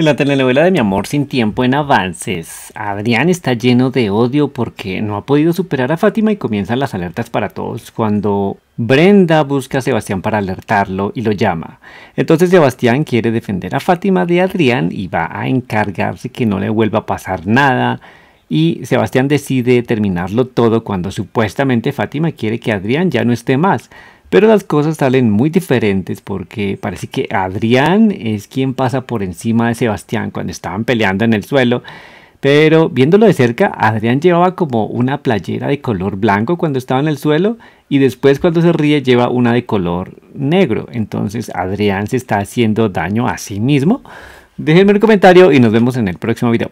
En la telenovela de Mi Amor sin tiempo en avances, Adrián está lleno de odio porque no ha podido superar a Fátima y comienzan las alertas para todos cuando Brenda busca a Sebastián para alertarlo y lo llama. Entonces Sebastián quiere defender a Fátima de Adrián y va a encargarse que no le vuelva a pasar nada. Y Sebastián decide terminarlo todo cuando supuestamente Fátima quiere que Adrián ya no esté más. Pero las cosas salen muy diferentes porque parece que Adrián es quien pasa por encima de Sebastián cuando estaban peleando en el suelo. Pero viéndolo de cerca, Adrián llevaba como una playera de color blanco cuando estaba en el suelo y después cuando se ríe lleva una de color negro. Entonces Adrián se está haciendo daño a sí mismo. Déjenme un comentario y nos vemos en el próximo video.